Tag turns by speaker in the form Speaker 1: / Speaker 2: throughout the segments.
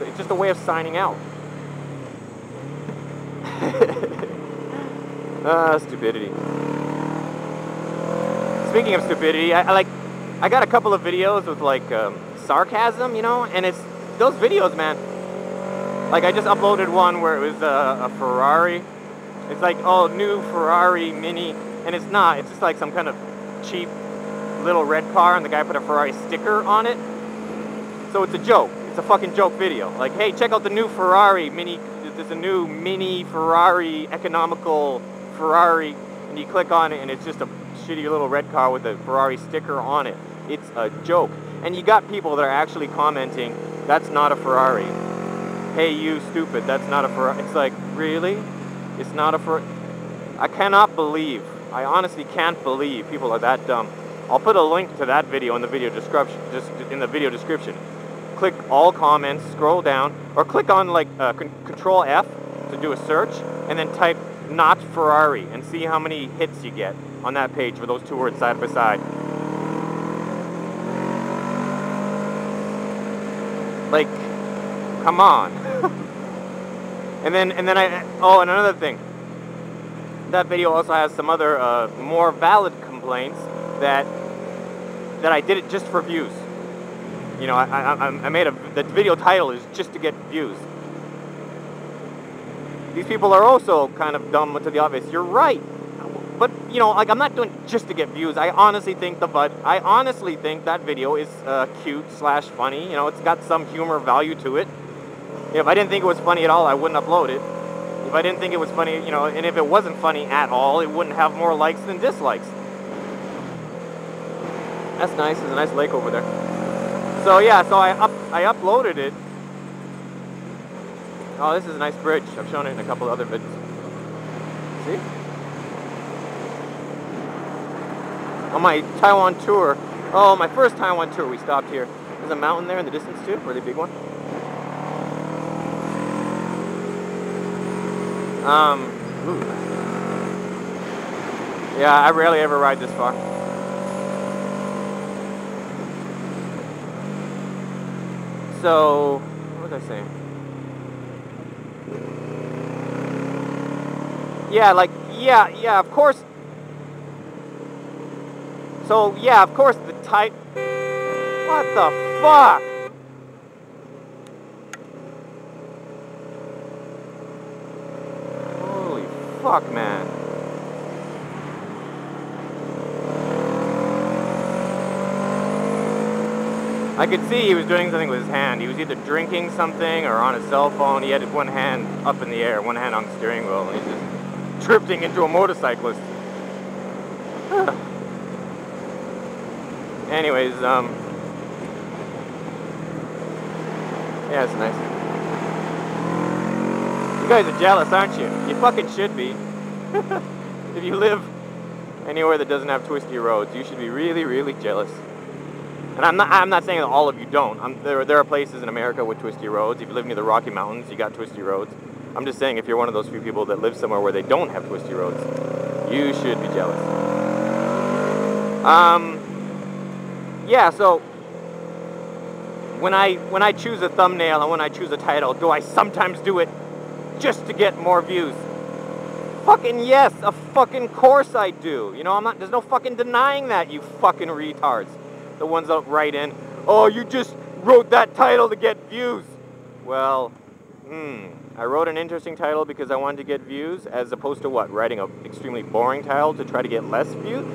Speaker 1: It's just a way of signing out. ah, stupidity. Speaking of stupidity, I, I, like, I got a couple of videos with like um, sarcasm, you know, and it's those videos, man. Like I just uploaded one where it was a, a Ferrari. It's like, oh, new Ferrari Mini, and it's not. It's just like some kind of cheap little red car, and the guy put a Ferrari sticker on it. So it's a joke. It's a fucking joke video. Like, hey, check out the new Ferrari Mini. There's a new Mini Ferrari economical Ferrari, and you click on it, and it's just a shitty little red car with a Ferrari sticker on it. It's a joke. And you got people that are actually commenting, that's not a Ferrari. Hey, you stupid, that's not a Ferrari. It's like, really? It's not a Ferrari? I cannot believe, I honestly can't believe people are that dumb. I'll put a link to that video in the video description, just in the video description. Click all comments, scroll down, or click on like uh, Control F to do a search, and then type not Ferrari and see how many hits you get on that page for those two words side by side. Like, come on. and then, and then I, oh, and another thing. That video also has some other uh, more valid complaints that that I did it just for views. You know, I, I, I made a, the video title is just to get views. These people are also kind of dumb to the obvious. You're right. But, you know, like, I'm not doing just to get views. I honestly think the but I honestly think that video is uh, cute slash funny. You know, it's got some humor value to it. If I didn't think it was funny at all, I wouldn't upload it. If I didn't think it was funny, you know, and if it wasn't funny at all, it wouldn't have more likes than dislikes. That's nice. There's a nice lake over there. So yeah, so I up I uploaded it. Oh, this is a nice bridge. I've shown it in a couple other videos. See? On my Taiwan tour, oh, my first Taiwan tour, we stopped here. There's a mountain there in the distance too, really big one. Um, ooh. yeah, I rarely ever ride this far. So, what was I saying? Yeah, like, yeah, yeah, of course. So, yeah, of course the type. What the fuck? Holy fuck, man. I could see he was doing something with his hand. He was either drinking something or on his cell phone. He had one hand up in the air, one hand on the steering wheel, and he's just drifting into a motorcyclist. Anyways, um, yeah, it's nice. You guys are jealous, aren't you? You fucking should be. if you live anywhere that doesn't have twisty roads, you should be really, really jealous. And I'm not, I'm not saying that all of you don't. I'm, there, there are places in America with twisty roads. If you live near the Rocky Mountains, you got twisty roads. I'm just saying if you're one of those few people that live somewhere where they don't have twisty roads, you should be jealous. Um, yeah, so when I when I choose a thumbnail and when I choose a title, do I sometimes do it just to get more views? Fucking yes, a fucking course I do. You know, I'm not there's no fucking denying that, you fucking retards the ones that write in, oh, you just wrote that title to get views. Well, hmm, I wrote an interesting title because I wanted to get views, as opposed to what, writing an extremely boring title to try to get less views?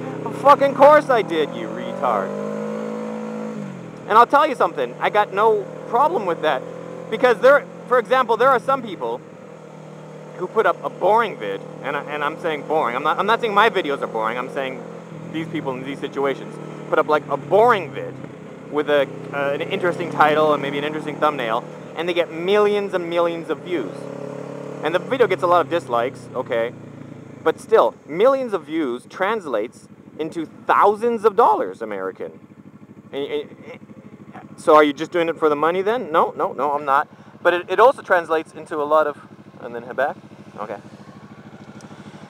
Speaker 1: Fucking course I did, you retard. And I'll tell you something, I got no problem with that. Because there, for example, there are some people who put up a boring vid, and, I, and I'm saying boring. I'm not, I'm not saying my videos are boring, I'm saying these people in these situations put up like a boring vid with a, uh, an interesting title and maybe an interesting thumbnail, and they get millions and millions of views. And the video gets a lot of dislikes, okay, but still, millions of views translates into thousands of dollars American. So are you just doing it for the money then? No, no, no, I'm not. But it, it also translates into a lot of, and then head back? Okay.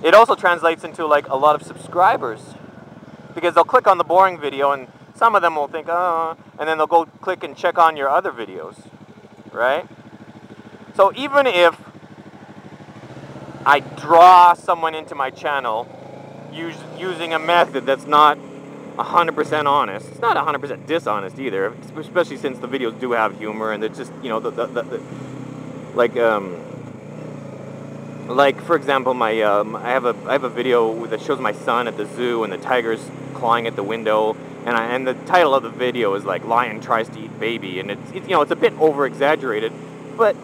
Speaker 1: It also translates into like a lot of subscribers because they'll click on the boring video and some of them will think, oh, and then they'll go click and check on your other videos, right? So even if I draw someone into my channel use, using a method that's not 100% honest, it's not 100% dishonest either, especially since the videos do have humor and it's just, you know, the, the, the, the like, um, like for example, my um, I have a I have a video that shows my son at the zoo and the tiger's clawing at the window, and I, and the title of the video is like "Lion tries to eat baby," and it's, it's you know it's a bit over exaggerated, but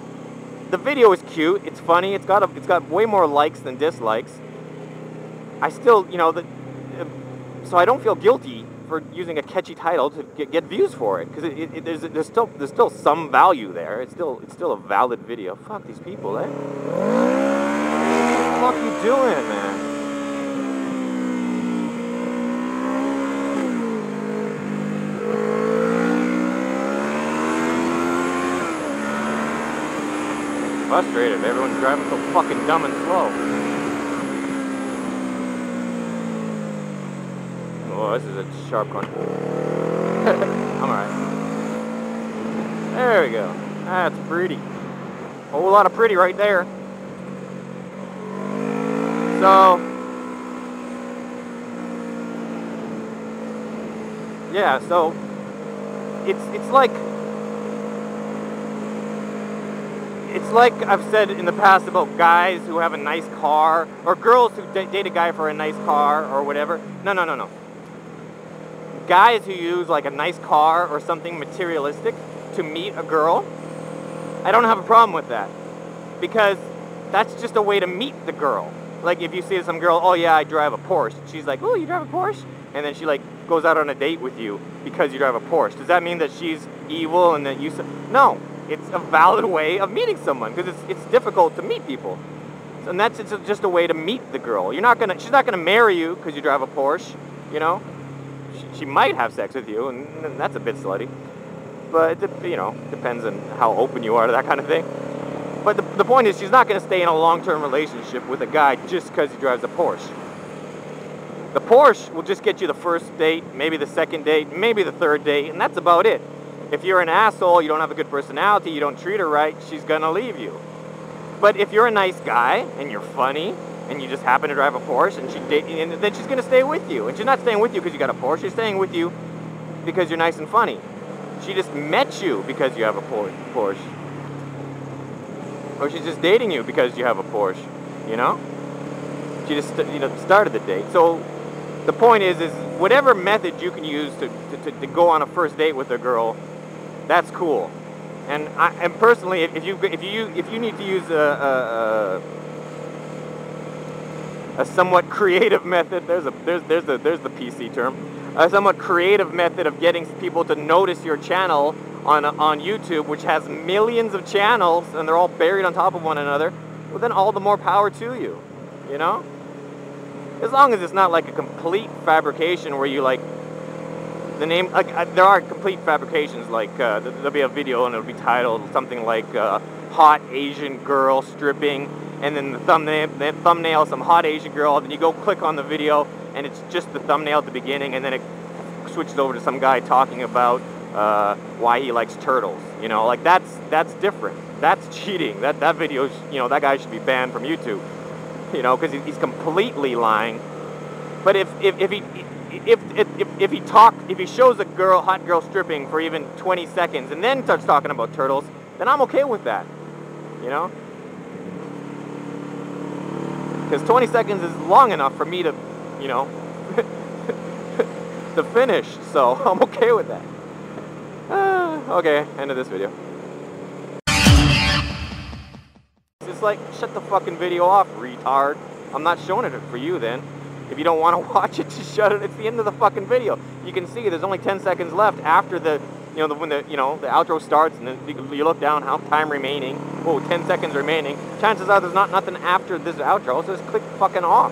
Speaker 1: the video is cute. It's funny. It's got a, it's got way more likes than dislikes. I still you know the, so I don't feel guilty for using a catchy title to get, get views for it because there's there's still there's still some value there. It's still it's still a valid video. Fuck these people, eh? Fuck you doing, man? Frustrated. Everyone's driving so fucking dumb and slow. Oh, this is a sharp corner. I'm alright. There we go. That's pretty. A whole lot of pretty right there. So, yeah, so it's it's like it's like I've said in the past about guys who have a nice car or girls who date a guy for a nice car or whatever. No, no, no, no. Guys who use like a nice car or something materialistic to meet a girl, I don't have a problem with that because that's just a way to meet the girl like if you see some girl, oh yeah, I drive a Porsche. She's like, oh, you drive a Porsche? And then she like goes out on a date with you because you drive a Porsche. Does that mean that she's evil and that you? No, it's a valid way of meeting someone because it's it's difficult to meet people, and that's it's just a way to meet the girl. You're not gonna, she's not gonna marry you because you drive a Porsche, you know. She, she might have sex with you, and that's a bit slutty. But it, you know, depends on how open you are to that kind of thing. But the, the point is, she's not going to stay in a long-term relationship with a guy just because he drives a Porsche. The Porsche will just get you the first date, maybe the second date, maybe the third date, and that's about it. If you're an asshole, you don't have a good personality, you don't treat her right, she's going to leave you. But if you're a nice guy and you're funny and you just happen to drive a Porsche and she and then she's going to stay with you. And she's not staying with you because you got a Porsche, she's staying with you because you're nice and funny. She just met you because you have a Porsche. Or she's just dating you because you have a Porsche, you know? She just you know started the date. So the point is, is whatever method you can use to, to, to go on a first date with a girl, that's cool. And I, and personally, if you if you if you need to use a, a, a somewhat creative method, there's a there's there's the there's the PC term, a somewhat creative method of getting people to notice your channel on, on YouTube, which has millions of channels and they're all buried on top of one another, well then all the more power to you, you know? As long as it's not like a complete fabrication where you like, the name, like uh, there are complete fabrications like uh, there'll be a video and it'll be titled something like uh, hot Asian girl stripping and then the thumbnail, the thumbnail some hot Asian girl, then you go click on the video and it's just the thumbnail at the beginning and then it switches over to some guy talking about uh, why he likes turtles. You know, like that's that's different. That's cheating. That that video, you know, that guy should be banned from YouTube. You know, because he's completely lying. But if if, if he if, if, if, he talk if he shows a girl hot girl stripping for even 20 seconds and then starts talking about turtles, then I'm okay with that. You know? Because 20 seconds is long enough for me to, you know, the finish. So I'm okay with that. Uh, okay, end of this video. It's like, shut the fucking video off, retard. I'm not showing it for you then. If you don't want to watch it, just shut it. It's the end of the fucking video. You can see there's only 10 seconds left after the, you know, the, when the, you know, the outro starts and then you look down, how time remaining. Oh, 10 seconds remaining. Chances are there's not nothing after this outro, so just click fucking off.